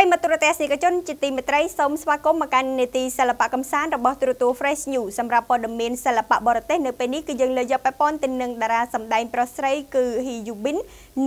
រិមត្តទូរទស្សនិកជនជាទីមេត្រីសូមស្វាគមន៍មកកាន់នេតិសិល្បៈកំសាន្តរបស់ទូរទស្សន៍ Fresh News សម្រាប់ព័ត៌មានសិល្បៈបរទេសនៅពេលនេះគឺយើងលើកយកពាក់ព័ន្ធទៅនឹងតារាសម្ដែងប្រុសស្រីគឺ Hee Yu Bin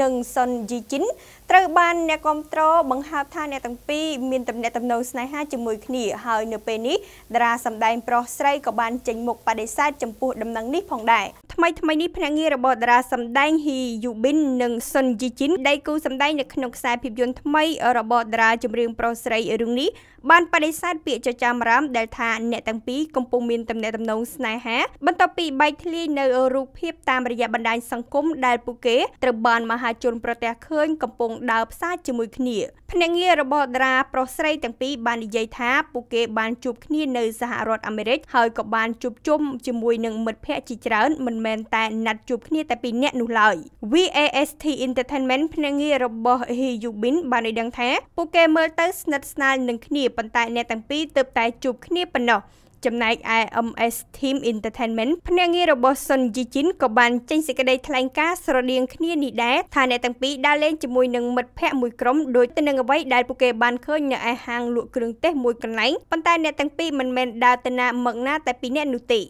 និង Son Ji Jin ត្រូវបានអ្នកគាំទ្របង្ហើបថាអ្នកទាំងពីរមានទំនាក់ទំនងស្នេហាជាមួយគ្នាហើយនៅពេលនេះតារាសម្ដែងប្រុសស្រីក៏បានចេញមុខបដិសេធចំពោះដំណឹងនេះផងដែរថ្មីថ្មីនេះភ្នាក់ងាររបស់តារាសម្ដែង Hee Yu Bin និង Son Ji Jin ដៃគូសម្ដែងនៅក្នុងខ្សែភាពយន្តថ្មីរបស់តារាចម្រៀងប្រុសស្រីរឿងនេះបានបដិសេធពាក្យចចាមអារ៉ាមដែលថាអ្នកទាំងពីរកំពុងមានទំនាក់ទំនងស្នេហា បន្ទាប់ពីបែកធ្លាយនៅរូបភាពតាមរយៈបណ្ដាញសង្គមដែលពួកគេត្រូវបានមហាជនប្រទះឃើញកំពុងដើរផ្សារជាមួយគ្នាភ្នាក់ងាររបស់តារាប្រុសស្រីទាំងពីរបាននិយាយថាពួកគេបានជួបគ្នានៅសហរដ្ឋអាមេរិកហើយក៏បានជួបជុំជាមួយនឹងមិត្តភ័ក្តិជាច្រើនមិនមែនតែណាត់ជួបគ្នាតែពីរនាក់នោះឡើយ VAST Entertainment ភ្នាក់ងាររបស់ Hee Yu Bin បានឲ្យដឹងថាពួកគេមើលទៅស្និទ្ធស្នាលនឹងគ្នាប៉ុន្តែអ្នកទាំងពីរទើបតែជួបគ្នាប៉ុណ្ណោះចំណែកឯ MS Team Entertainment ភ្នាក់ងាររបស់ Son Ji Jin ក៏បានចេញសេចក្តីថ្លែងការណ៍ស្រដៀងគ្នានេះដែរថាអ្នកទាំងពីរដើរលេងជាមួយនឹងមិត្តភ័ក្តិមួយក្រុមដូចទៅនឹងអ្វីដែលពួកគេបានឃើញនៅឯហាងលក់គ្រឿងទេសមួយកន្លែងប៉ុន្តែអ្នកទាំងពីរមិនមែនដើរទៅណាមកណាតែពីរនាក់នោះទេ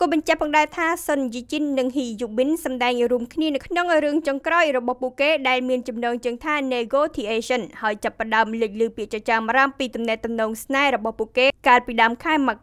ក៏បញ្ជាក់ផងដែរថាសុនយីជីននិងហ៊ីយូប៊ិនសម្ដែងរួមគ្នានៅក្នុងរឿងចុងក្រោយរបស់ពួកគេដែលមានចំណងជើងថា Negotiation ហើយចាប់ផ្ដើមលេចលឺពាក្យចចាមអារ៉ាមពីទំនាក់ទំនងស្នេហ៍របស់ពួកគេកាលពីដើមខែមក